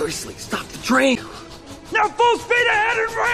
Seriously, stop the train! Now full speed ahead and run!